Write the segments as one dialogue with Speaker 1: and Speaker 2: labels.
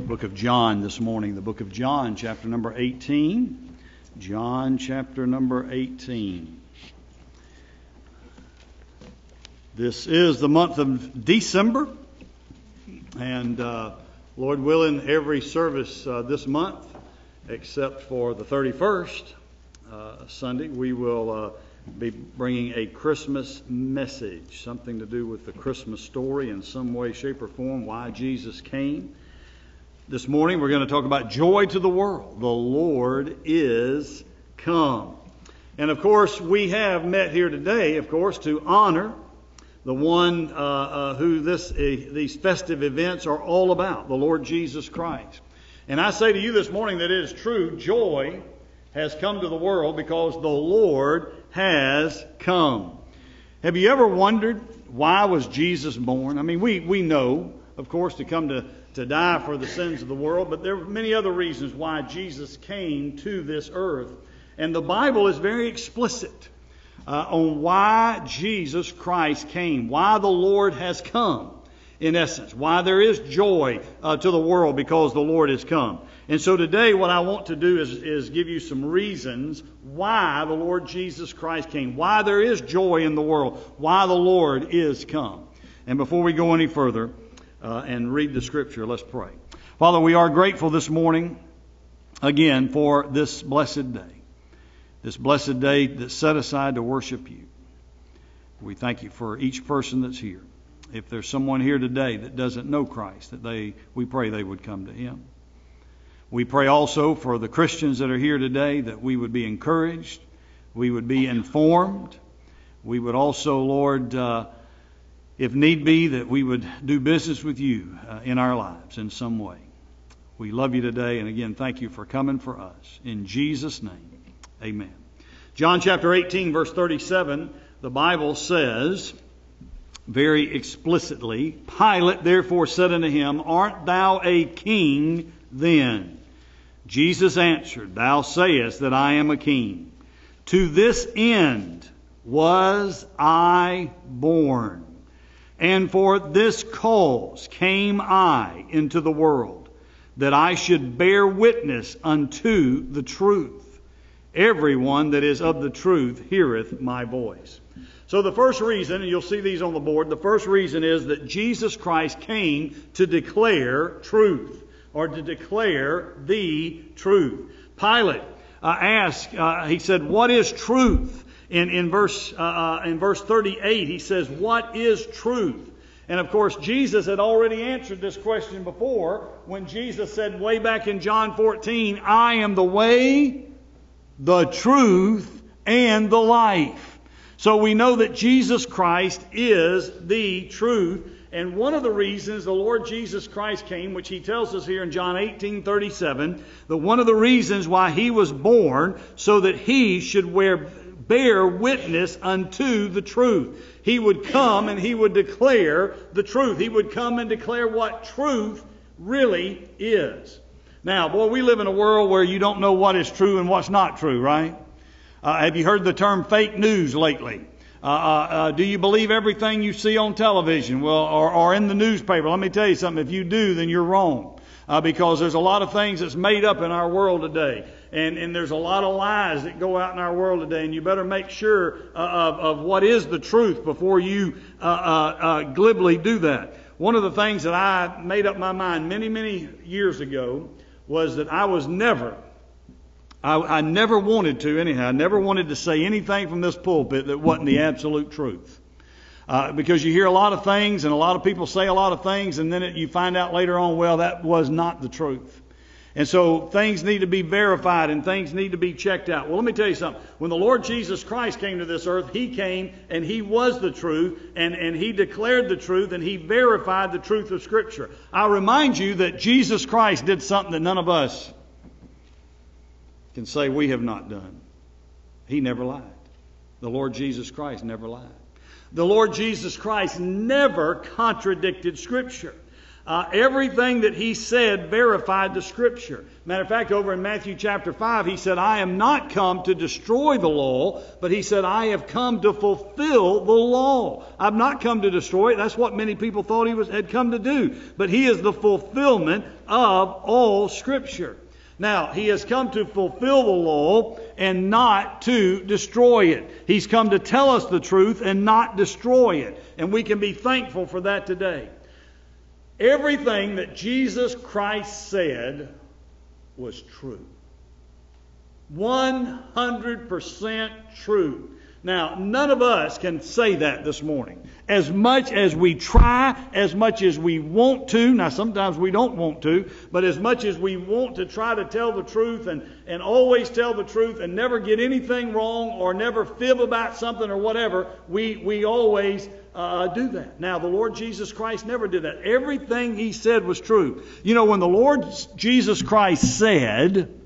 Speaker 1: book of John this morning, the book of John, chapter number 18. John, chapter number 18. This is the month of December, and uh, Lord willing, every service uh, this month, except for the 31st uh, Sunday, we will uh, be bringing a Christmas message, something to do with the Christmas story in some way, shape, or form, why Jesus came. This morning we're going to talk about joy to the world. The Lord is come. And of course, we have met here today, of course, to honor the one uh, uh, who this, uh, these festive events are all about, the Lord Jesus Christ. And I say to you this morning that it is true, joy has come to the world because the Lord has come. Have you ever wondered why was Jesus born? I mean, we, we know, of course, to come to, to die for the sins of the world, but there are many other reasons why Jesus came to this earth. And the Bible is very explicit uh, on why Jesus Christ came, why the Lord has come, in essence, why there is joy uh, to the world because the Lord has come. And so today, what I want to do is, is give you some reasons why the Lord Jesus Christ came, why there is joy in the world, why the Lord is come. And before we go any further uh, and read the scripture, let's pray. Father, we are grateful this morning again for this blessed day, this blessed day that's set aside to worship you. We thank you for each person that's here. If there's someone here today that doesn't know Christ, that they, we pray they would come to Him. We pray also for the Christians that are here today that we would be encouraged, we would be informed. We would also, Lord, uh, if need be, that we would do business with you uh, in our lives in some way. We love you today, and again, thank you for coming for us. In Jesus' name, amen. John chapter 18, verse 37, the Bible says very explicitly Pilate therefore said unto him, Art thou a king then? Jesus answered, Thou sayest that I am a king. To this end was I born, and for this cause came I into the world, that I should bear witness unto the truth. Everyone that is of the truth heareth my voice. So the first reason, and you'll see these on the board, the first reason is that Jesus Christ came to declare truth or to declare the truth. Pilate uh, asked, uh, he said, What is truth? In, in, verse, uh, uh, in verse 38, he says, What is truth? And of course, Jesus had already answered this question before when Jesus said, way back in John 14, I am the way, the truth, and the life. So we know that Jesus Christ is the truth. And one of the reasons the Lord Jesus Christ came, which he tells us here in John 18 37, that one of the reasons why he was born, so that he should wear, bear witness unto the truth. He would come and he would declare the truth. He would come and declare what truth really is. Now, boy, we live in a world where you don't know what is true and what's not true, right? Uh, have you heard the term fake news lately? Uh, uh, uh, do you believe everything you see on television? Well, or, or in the newspaper? Let me tell you something. If you do, then you're wrong. Uh, because there's a lot of things that's made up in our world today. And, and there's a lot of lies that go out in our world today. And you better make sure uh, of, of what is the truth before you uh, uh, glibly do that. One of the things that I made up my mind many, many years ago was that I was never I, I never wanted to, anyhow, I never wanted to say anything from this pulpit that wasn't the absolute truth. Uh, because you hear a lot of things and a lot of people say a lot of things, and then it, you find out later on, well, that was not the truth. And so things need to be verified and things need to be checked out. Well, let me tell you something. When the Lord Jesus Christ came to this earth, He came and He was the truth and, and He declared the truth and He verified the truth of Scripture. I remind you that Jesus Christ did something that none of us can say we have not done. He never lied. The Lord Jesus Christ never lied. The Lord Jesus Christ never contradicted Scripture. Uh, everything that he said verified the scripture. Matter of fact, over in Matthew chapter 5, he said, I am not come to destroy the law, but he said, I have come to fulfill the law. I've not come to destroy it. That's what many people thought he was, had come to do. But he is the fulfillment of all scripture. Now, he has come to fulfill the law and not to destroy it. He's come to tell us the truth and not destroy it. And we can be thankful for that today. Everything that Jesus Christ said was true. 100% true. Now, none of us can say that this morning. As much as we try, as much as we want to, now sometimes we don't want to, but as much as we want to try to tell the truth and, and always tell the truth and never get anything wrong or never fib about something or whatever, we, we always uh, do that. Now, the Lord Jesus Christ never did that. Everything He said was true. You know, when the Lord Jesus Christ said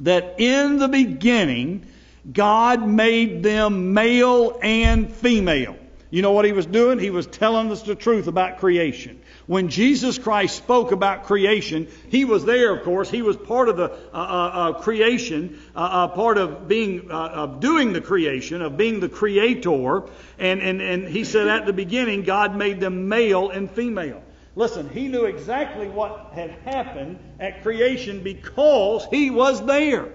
Speaker 1: that in the beginning, God made them male and female. You know what he was doing? He was telling us the truth about creation. When Jesus Christ spoke about creation, he was there, of course. He was part of the uh, uh, uh creation, uh, uh, part of being, uh, of doing the creation, of being the creator. And, and, and he said at the beginning, God made them male and female. Listen, he knew exactly what had happened at creation because he was there.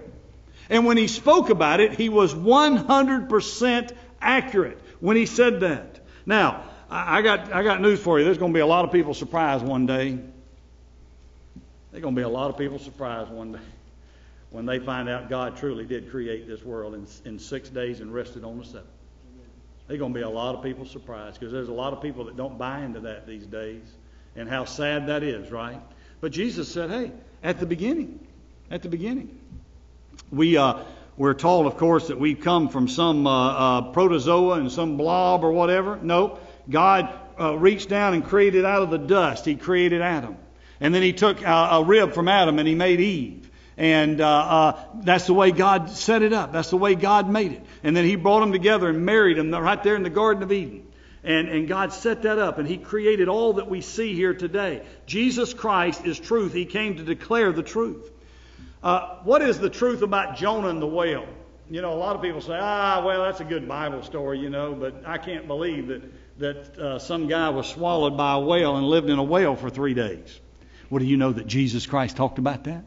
Speaker 1: And when he spoke about it, he was 100% accurate when he said that. Now, I got, I got news for you. There's going to be a lot of people surprised one day. There's going to be a lot of people surprised one day when they find out God truly did create this world in, in six days and rested on the seventh. There's going to be a lot of people surprised because there's a lot of people that don't buy into that these days. And how sad that is, right? But Jesus said, hey, at the beginning, at the beginning. We, uh, we're told, of course, that we come from some uh, uh, protozoa and some blob or whatever. No, God uh, reached down and created out of the dust. He created Adam. And then he took a, a rib from Adam and he made Eve. And uh, uh, that's the way God set it up. That's the way God made it. And then he brought them together and married them right there in the Garden of Eden. And, and God set that up, and He created all that we see here today. Jesus Christ is truth. He came to declare the truth. Uh, what is the truth about Jonah and the whale? You know, a lot of people say, ah, well, that's a good Bible story, you know, but I can't believe that, that uh, some guy was swallowed by a whale and lived in a whale for three days. Well, do you know that Jesus Christ talked about that?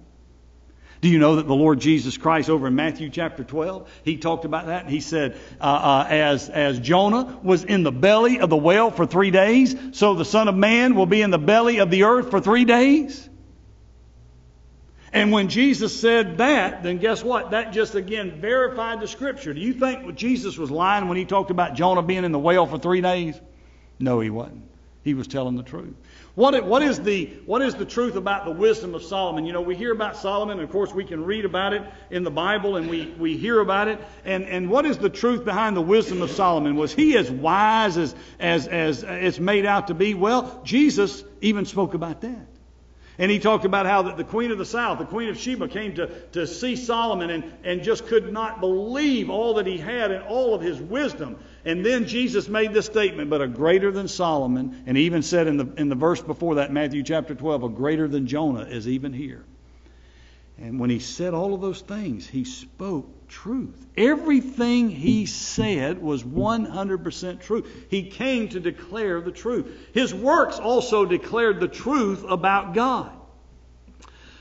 Speaker 1: Do you know that the Lord Jesus Christ, over in Matthew chapter 12, he talked about that? He said, uh, uh, as, as Jonah was in the belly of the whale for three days, so the Son of Man will be in the belly of the earth for three days. And when Jesus said that, then guess what? That just again verified the scripture. Do you think Jesus was lying when he talked about Jonah being in the whale for three days? No, he wasn't. He was telling the truth. What, what, is the, what is the truth about the wisdom of Solomon? You know, we hear about Solomon, and of course, we can read about it in the Bible, and we, we hear about it. And, and what is the truth behind the wisdom of Solomon? Was he as wise as, as, as it's made out to be? Well, Jesus even spoke about that. And he talked about how the queen of the south, the queen of Sheba, came to, to see Solomon and, and just could not believe all that he had and all of his wisdom. And then Jesus made this statement, but a greater than Solomon, and he even said in the, in the verse before that, Matthew chapter 12, a greater than Jonah is even here. And when he said all of those things, he spoke truth. Everything he said was 100% true. He came to declare the truth. His works also declared the truth about God.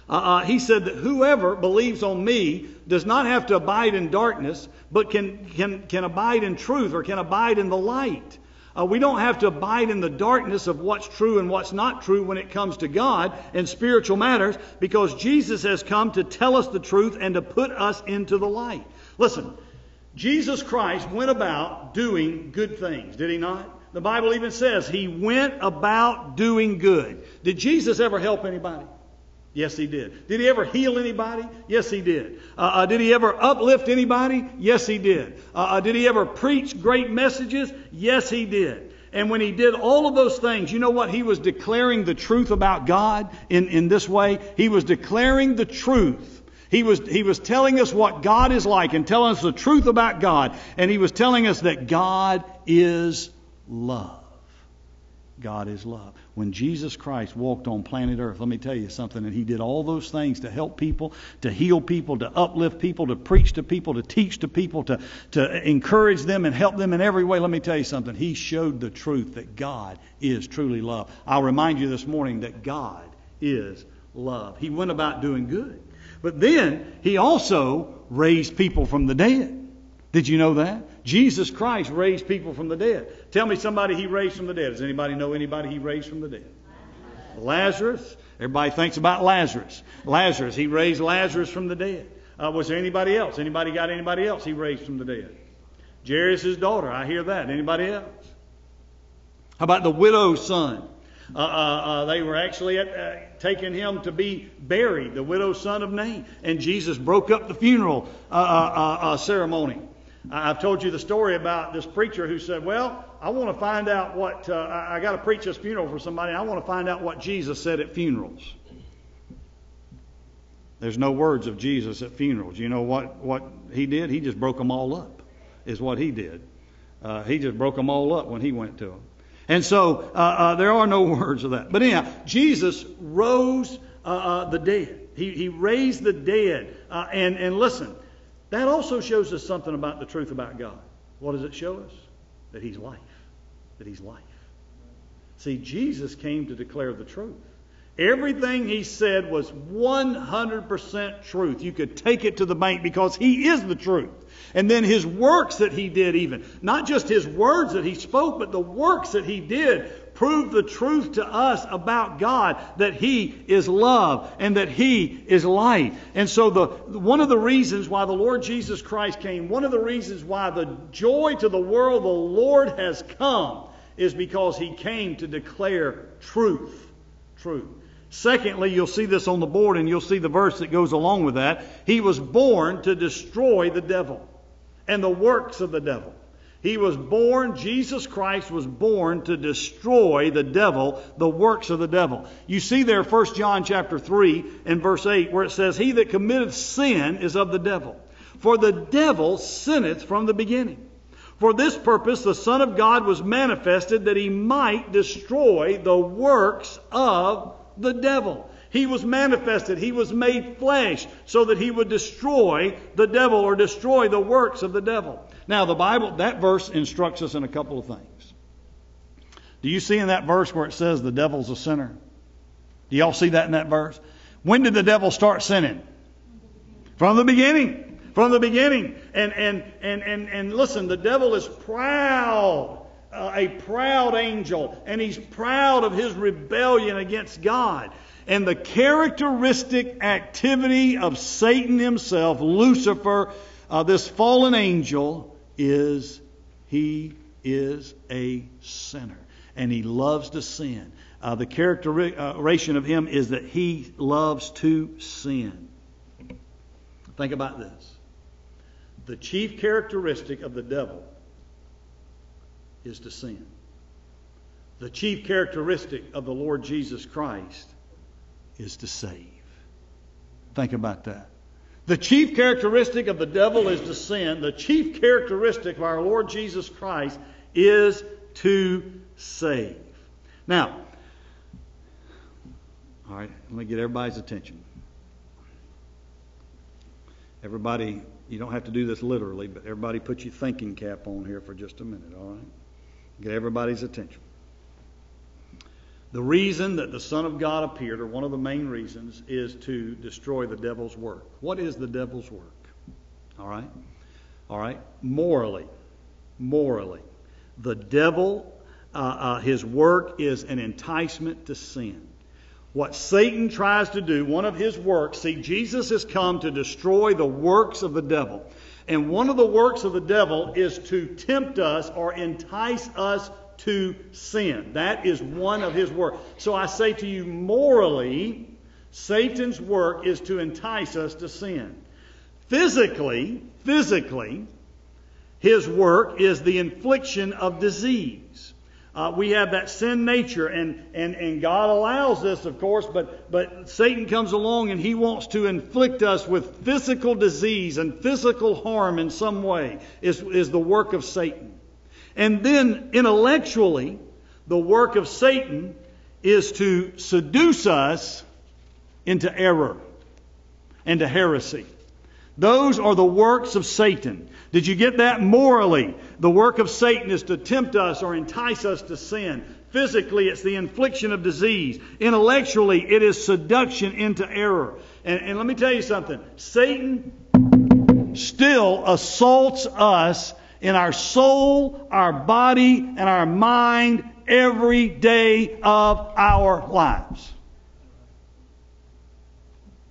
Speaker 1: Uh, uh, he said that whoever believes on me does not have to abide in darkness, but can, can, can abide in truth or can abide in the light. Uh, we don't have to abide in the darkness of what's true and what's not true when it comes to God and spiritual matters because Jesus has come to tell us the truth and to put us into the light. Listen, Jesus Christ went about doing good things, did he not? The Bible even says he went about doing good. Did Jesus ever help anybody? Yes, he did. Did he ever heal anybody? Yes, he did. Uh, uh, did he ever uplift anybody? Yes, he did. Uh, uh, did he ever preach great messages? Yes, he did. And when he did all of those things, you know what? He was declaring the truth about God in, in this way. He was declaring the truth. He was, he was telling us what God is like and telling us the truth about God. And he was telling us that God is love. God is love. When Jesus Christ walked on planet Earth, let me tell you something, and he did all those things to help people, to heal people, to uplift people, to preach to people, to teach to people, to, to encourage them and help them in every way. Let me tell you something. He showed the truth that God is truly love. I'll remind you this morning that God is love. He went about doing good. But then he also raised people from the dead. Did you know that? Jesus Christ raised people from the dead. Tell me somebody he raised from the dead. Does anybody know anybody he raised from the dead? Lazarus. Everybody thinks about Lazarus. Lazarus. He raised Lazarus from the dead. Uh, was there anybody else? Anybody got anybody else he raised from the dead? Jairus' daughter. I hear that. Anybody else? How about the widow's son? Uh, uh, uh, they were actually at, uh, taking him to be buried, the widow's son of Nain. And Jesus broke up the funeral uh, uh, ceremony. I've told you the story about this preacher who said, Well, I want to find out what, I got to preach this funeral for somebody. I want to find out what Jesus said at funerals. There's no words of Jesus at funerals. You know what, what he did? He just broke them all up, is what he did. he just broke them all up when he went to them. And so uh, uh, there are no words of that. But anyhow, Jesus rose uh, uh, the dead. He, he raised the dead. Uh, and, and listen, that also shows us something about the truth about God. What does it show us? That He's life. That He's life. See, Jesus came to declare the truth. Everything he said was 100% truth. You could take it to the bank because he is the truth. And then his works that he did, even. Not just his words that he spoke, but the works that he did prove the truth to us about God that He is love and that He is light. And so the one of the reasons why the Lord Jesus Christ came, one of the reasons why the joy to the world the Lord has come is because He came to declare truth. Truth. Secondly, you'll see this on the board and you'll see the verse that goes along with that. He was born to destroy the devil and the works of the devil. He was born, Jesus Christ was born to destroy the devil, the works of the devil. You see there 1 John chapter 3 and verse 8 where it says, He that committeth sin is of the devil. For the devil sinneth from the beginning. For this purpose the Son of God was manifested that he might destroy the works of the devil. He was manifested. He was made flesh so that he would destroy the devil or destroy the works of the devil. Now, the Bible, that verse instructs us in a couple of things. Do you see in that verse where it says the devil's a sinner? Do y'all see that in that verse? When did the devil start sinning? From the beginning. From the beginning. And, and, and, and, and listen, the devil is proud uh, a proud angel, and he's proud of his rebellion against God. And the characteristic activity of Satan himself, Lucifer, uh, this fallen angel, is he is a sinner. And he loves to sin. Uh, the characterization of him is that he loves to sin. Think about this. The chief characteristic of the devil is to sin. The chief characteristic of the Lord Jesus Christ is to save. Think about that. The chief characteristic of the devil is to sin. The chief characteristic of our Lord Jesus Christ is to save. Now, all right, let me get everybody's attention. Everybody, you don't have to do this literally, but everybody put your thinking cap on here for just a minute, all right? Get everybody's attention. The reason that the Son of God appeared, or one of the main reasons, is to destroy the devil's work. What is the devil's work? All right? All right? Morally. Morally. The devil, uh, uh, his work is an enticement to sin. What Satan tries to do, one of his works, see, Jesus has come to destroy the works of the devil. And one of the works of the devil is to tempt us or entice us to sin. That is one of his work. So I say to you, morally, Satan's work is to entice us to sin. Physically, physically, his work is the infliction of disease. Uh, we have that sin nature, and, and, and God allows this, of course, but, but Satan comes along and he wants to inflict us with physical disease and physical harm in some way, is, is the work of Satan. And then intellectually, the work of Satan is to seduce us into error and to heresy. Those are the works of Satan. Did you get that? Morally, the work of Satan is to tempt us or entice us to sin. Physically, it's the infliction of disease. Intellectually, it is seduction into error. And, and let me tell you something Satan still assaults us in our soul, our body, and our mind every day of our lives.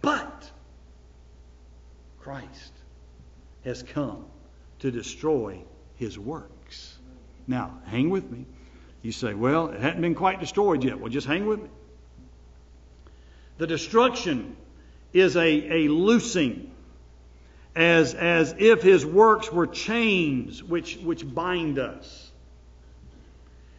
Speaker 1: But Christ has come to destroy his works. Now, hang with me. You say, well, it hadn't been quite destroyed yet. Well, just hang with me. The destruction is a, a loosing, as, as if his works were chains which, which bind us.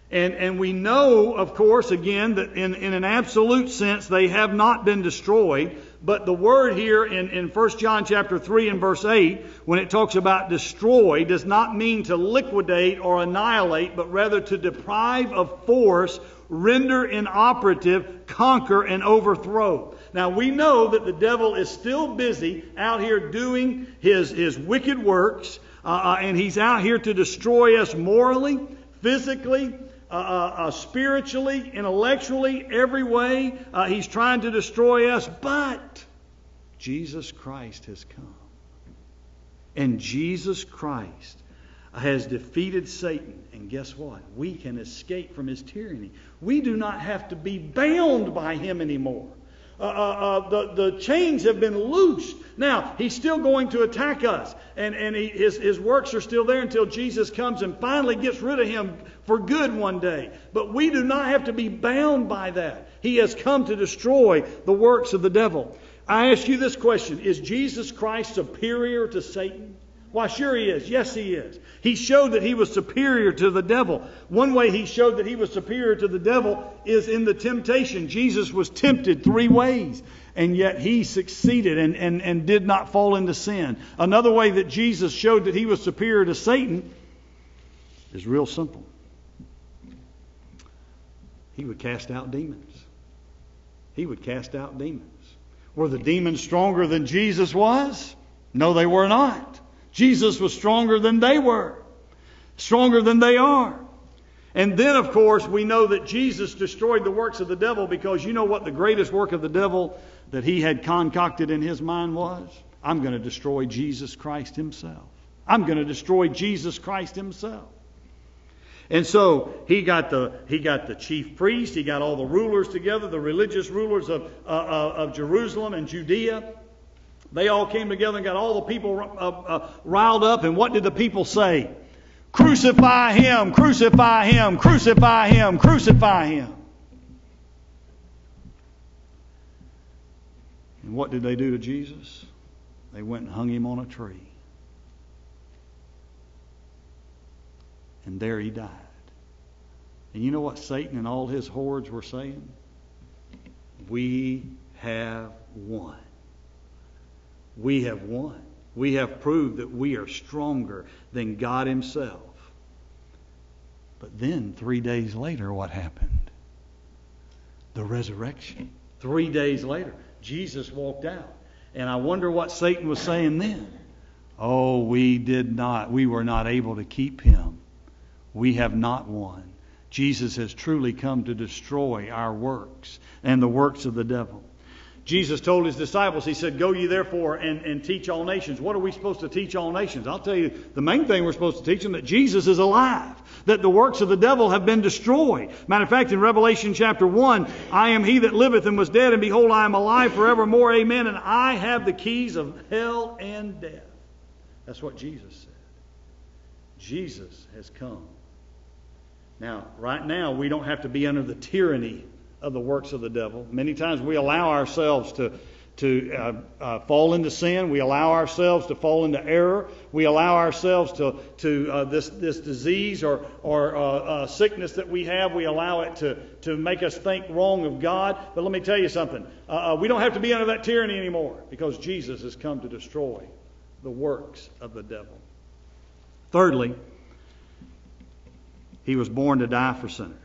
Speaker 1: And, and we know, of course, again, that in, in an absolute sense, they have not been destroyed. But the word here in, in 1 John chapter 3 and verse 8, when it talks about destroy, does not mean to liquidate or annihilate, but rather to deprive of force, render inoperative, conquer, and overthrow. Now we know that the devil is still busy out here doing his, his wicked works, uh, uh and he's out here to destroy us morally, physically, uh, uh, uh, spiritually, intellectually, every way. Uh, he's trying to destroy us, but Jesus Christ has come. And Jesus Christ has defeated Satan. And guess what? We can escape from his tyranny. We do not have to be bound by him anymore. Uh, uh, uh, the, the chains have been loosed. Now, he's still going to attack us, and, and he, his, his works are still there until Jesus comes and finally gets rid of him for good one day. But we do not have to be bound by that. He has come to destroy the works of the devil. I ask you this question Is Jesus Christ superior to Satan? Why, sure he is. Yes, he is. He showed that he was superior to the devil. One way he showed that he was superior to the devil is in the temptation. Jesus was tempted three ways, and yet he succeeded and, and, and did not fall into sin. Another way that Jesus showed that he was superior to Satan is real simple. He would cast out demons. He would cast out demons. Were the demons stronger than Jesus was? No, they were not. Jesus was stronger than they were, stronger than they are. And then, of course, we know that Jesus destroyed the works of the devil because you know what the greatest work of the devil that he had concocted in his mind was? I'm going to destroy Jesus Christ himself. I'm going to destroy Jesus Christ himself. And so he got the he got the chief priest, he got all the rulers together, the religious rulers of uh, uh of Jerusalem and Judea, they all came together and got all the people uh, uh, riled up. And what did the people say? Crucify him, crucify him, crucify him, crucify him. And what did they do to Jesus? They went and hung him on a tree. And there he died. And you know what Satan and all his hordes were saying? We have won we have won. We have proved that we are stronger than God Himself. But then, three days later, what happened? The resurrection. Three days later, Jesus walked out. And I wonder what Satan was saying then. Oh, we did not, we were not able to keep him. We have not won. Jesus has truly come to destroy our works and the works of the devil. Jesus told his disciples, He said, Go ye therefore and, and teach all nations. What are we supposed to teach all nations? I'll tell you, the main thing we're supposed to teach them that Jesus is alive, that the works of the devil have been destroyed. Matter of fact, in Revelation chapter 1, I am he that liveth and was dead, and behold, I am alive forevermore. Amen. And I have the keys of hell and death. That's what Jesus said. Jesus has come. Now, right now, we don't have to be under the tyranny of the works of the devil. Many times we allow ourselves to to uh, uh, fall into sin. We allow ourselves to fall into error. We allow ourselves to to uh, this this disease or or uh, uh, sickness that we have. We allow it to to make us think wrong of God. But let me tell you something. Uh, we don't have to be under that tyranny anymore because Jesus has come to destroy the works of the devil. Thirdly, he was born to die for sinners.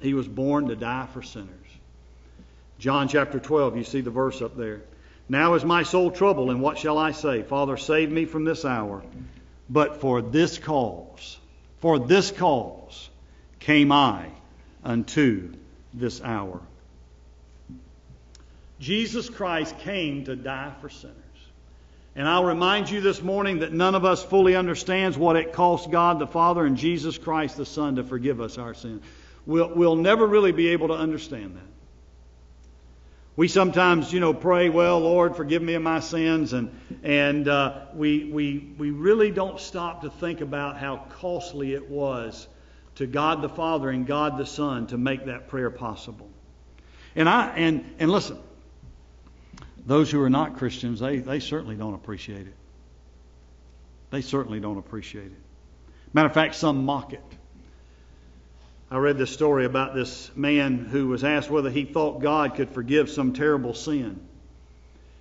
Speaker 1: He was born to die for sinners. John chapter 12, you see the verse up there. Now is my soul troubled, and what shall I say? Father, save me from this hour. But for this cause, for this cause came I unto this hour. Jesus Christ came to die for sinners. And I'll remind you this morning that none of us fully understands what it cost God the Father and Jesus Christ the Son to forgive us our sins. We'll, we'll never really be able to understand that. We sometimes, you know, pray, well, Lord, forgive me of my sins, and and uh, we we we really don't stop to think about how costly it was to God the Father and God the Son to make that prayer possible. And I and and listen, those who are not Christians, they, they certainly don't appreciate it. They certainly don't appreciate it. Matter of fact, some mock it. I read this story about this man who was asked whether he thought God could forgive some terrible sin.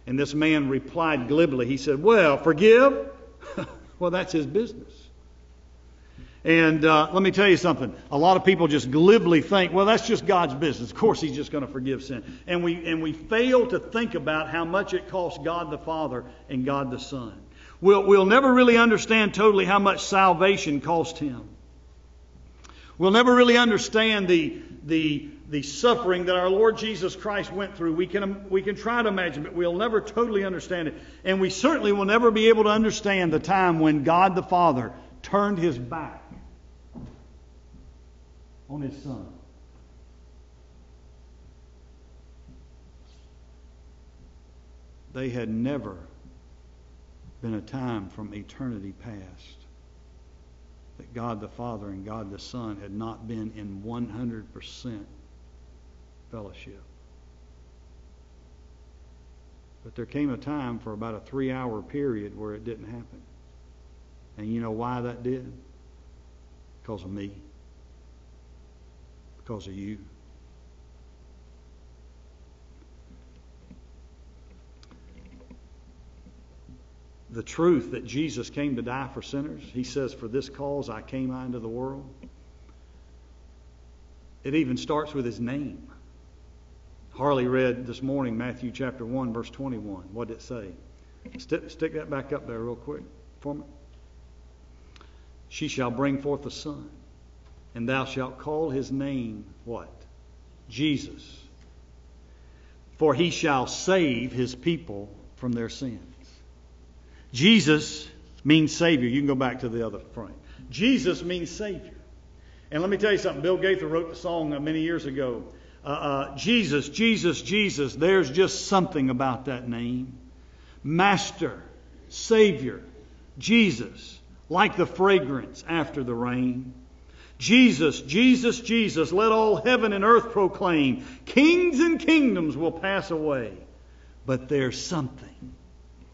Speaker 1: And this man replied glibly. He said, Well, forgive? well, that's his business. And uh, let me tell you something. A lot of people just glibly think, well, that's just God's business. Of course, He's just going to forgive sin. And we, and we fail to think about how much it costs God the Father and God the Son. We'll, we'll never really understand totally how much salvation cost Him. We'll never really understand the, the, the suffering that our Lord Jesus Christ went through. We can, we can try to imagine, but we'll never totally understand it. And we certainly will never be able to understand the time when God the Father turned His back on his son. They had never been a time from eternity past that God the Father and God the Son had not been in 100% fellowship. But there came a time for about a three hour period where it didn't happen. And you know why that did? Because of me because of you. The truth that Jesus came to die for sinners, he says, For this cause I came into the world. It even starts with his name. Harley read this morning Matthew chapter 1, verse 21. What did it say? Stick, stick that back up there real quick for me. She shall bring forth a son and thou shalt call his name what? Jesus. For he shall save his people from their sins. Jesus means Savior. You can go back to the other front. Jesus means Savior. And let me tell you something. Bill Gaither wrote the song uh, many years ago. Uh, uh, Jesus, Jesus, Jesus. There's just something about that name. Master, Savior, Jesus, like the fragrance after the rain. Jesus, Jesus, Jesus, let all heaven and earth proclaim. Kings and kingdoms will pass away, but there's something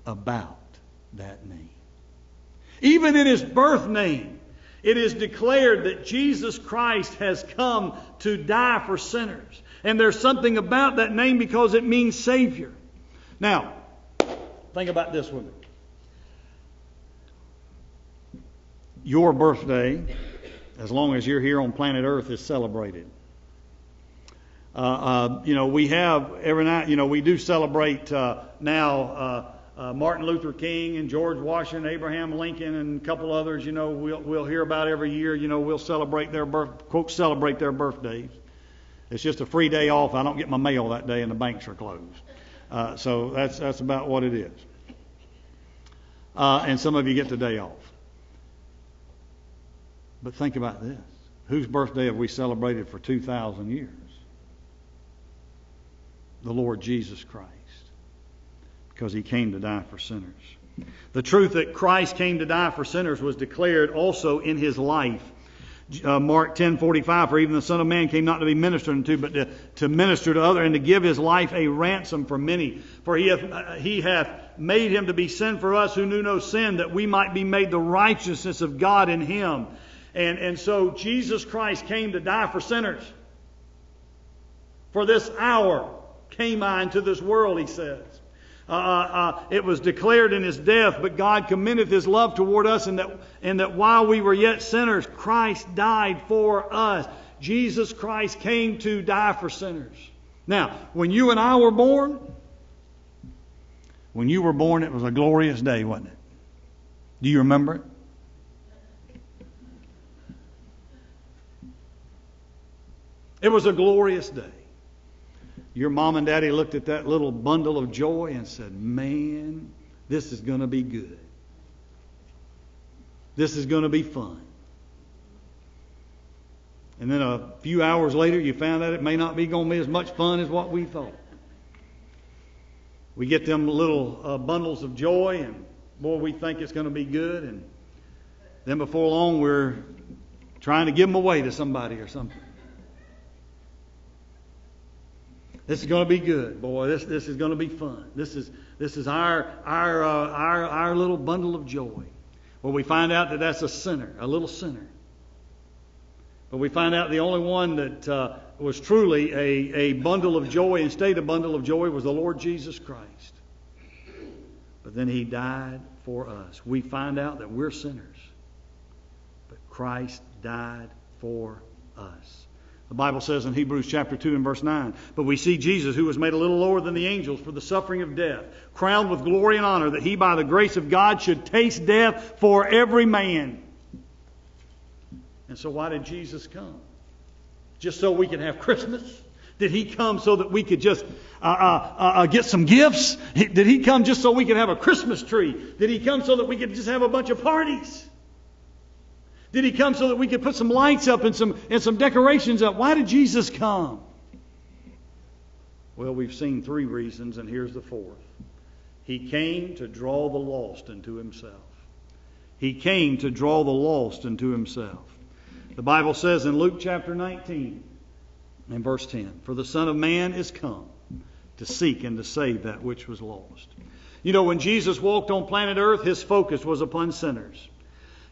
Speaker 1: about that name. Even in his birth name, it is declared that Jesus Christ has come to die for sinners. And there's something about that name because it means Savior. Now, think about this with me. Your birthday as long as you're here on planet Earth, is celebrated. Uh, uh, you know, we have every night, you know, we do celebrate uh, now uh, uh, Martin Luther King and George Washington, Abraham Lincoln, and a couple others, you know, we'll, we'll hear about every year. You know, we'll celebrate their birth, quote, celebrate their birthdays. It's just a free day off. I don't get my mail that day and the banks are closed. Uh, so that's, that's about what it is. and some of you get the day off. But think about this. Whose birthday have we celebrated for 2,000 years? The Lord Jesus Christ. Because he came to die for sinners. The truth that Christ came to die for sinners was declared also in his life. Uh, Mark 10:45 for even the son of man came not to be ministered unto but to, to minister to other and to give his life a ransom for many for he hath, uh, he hath made him to be sin for us who knew no sin that we might be made the righteousness of God in him and, and so Jesus Christ came to die for sinners. For this hour came I into this world, he says. Uh, uh, uh, it was declared in his death, but God commendeth his love toward us, and that, and that while we were yet sinners, Christ died for us. Jesus Christ came to die for sinners. Now, when you and I were born, when you were born, it was a glorious day, wasn't it? Do you remember it? It was a glorious day. Your mom and daddy looked at that little bundle of joy and said, Man, this is going to be good. This is going to be fun. And then a few hours later, you found out it may not be going to be as much fun as what we thought. We get them little uh, bundles of joy, and boy, we think it's going to be good. And then before long, we're trying to give them away to somebody or something. This is going to be good, boy. This this is going to be fun. This is this is our our uh, our our little bundle of joy. Well, we find out that that's a sinner, a little sinner. But we find out the only one that uh, was truly a, a bundle of joy and stayed a bundle of joy was the Lord Jesus Christ. But then he died for us. We find out that we're sinners. But Christ died for us. The Bible says in Hebrews chapter 2 and verse 9, But we see Jesus, who was made a little lower than the angels for the suffering of death, crowned with glory and honor, that he by the grace of God should taste death for every man. And so why did Jesus come? Just so we can have Christmas? Did he come so that we could just uh, uh, uh, uh get some gifts? Did he come just so we could have a Christmas tree? Did he come so that we could just have a bunch of parties? Did he come so that we could put some lights up and some, and some decorations up? Why did Jesus come? Well, we've seen three reasons, and here's the fourth. He came to draw the lost into himself. He came to draw the lost into himself. The Bible says in Luke chapter 19 and verse 10 For the Son of Man is come to seek and to save that which was lost. You know, when Jesus walked on planet Earth, his focus was upon sinners.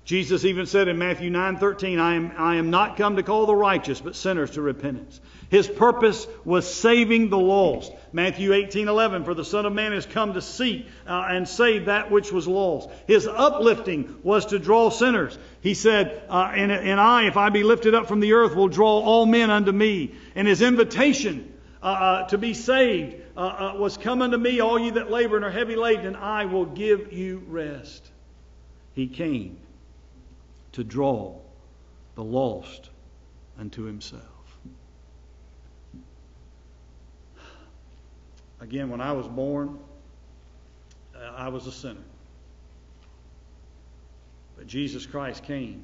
Speaker 1: Jesus even said in Matthew 9:13, I am, I am not come to call the righteous, but sinners to repentance. His purpose was saving the lost. Matthew 18:11, for the Son of Man has come to seek uh, and save that which was lost. His uplifting was to draw sinners. He said, uh, and, and I, if I be lifted up from the earth, will draw all men unto me. And his invitation uh, uh to be saved uh, uh, was, Come unto me, all ye that labor and are heavy laden, and I will give you rest. He came to draw the lost unto himself. Again, when I was born, uh, I was a sinner. But Jesus Christ came.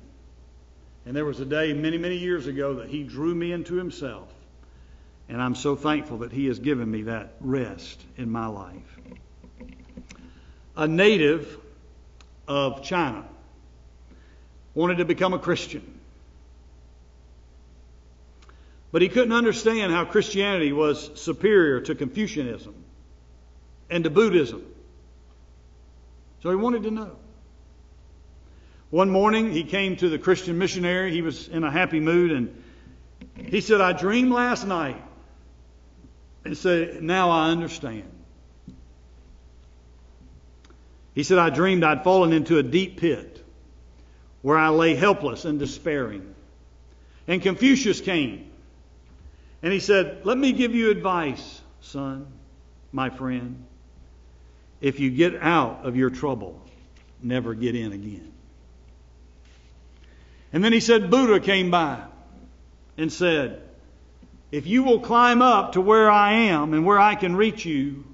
Speaker 1: And there was a day many, many years ago that He drew me into Himself. And I'm so thankful that He has given me that rest in my life. A native of China wanted to become a Christian. But he couldn't understand how Christianity was superior to Confucianism and to Buddhism. So he wanted to know. One morning he came to the Christian missionary. He was in a happy mood and he said, I dreamed last night. And said, Now I understand. He said, I dreamed I'd fallen into a deep pit where I lay helpless and despairing. And Confucius came and he said, Let me give you advice, son, my friend. If you get out of your trouble, never get in again. And then he said, Buddha came by and said, If you will climb up to where I am and where I can reach you,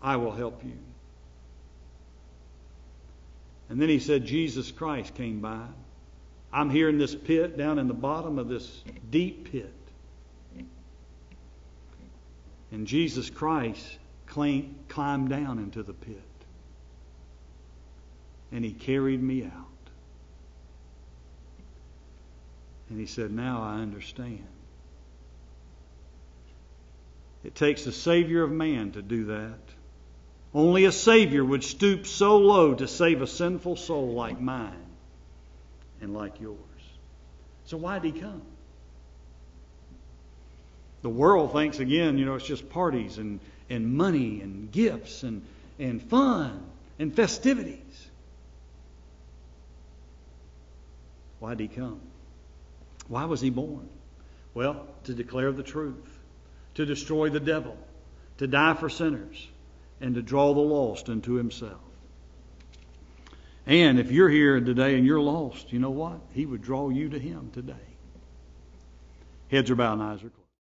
Speaker 1: I will help you. And then he said, Jesus Christ came by. I'm here in this pit, down in the bottom of this deep pit. And Jesus Christ climbed down into the pit. And he carried me out. And he said, Now I understand. It takes the Savior of man to do that. Only a Savior would stoop so low to save a sinful soul like mine and like yours. So why did He come? The world thinks, again, you know, it's just parties and, and money and gifts and, and fun and festivities. Why did He come? Why was He born? Well, to declare the truth, to destroy the devil, to die for sinners, and to draw the lost unto himself. And if you're here today and you're lost, you know what? He would draw you to him today. Heads are bowed and eyes are closed.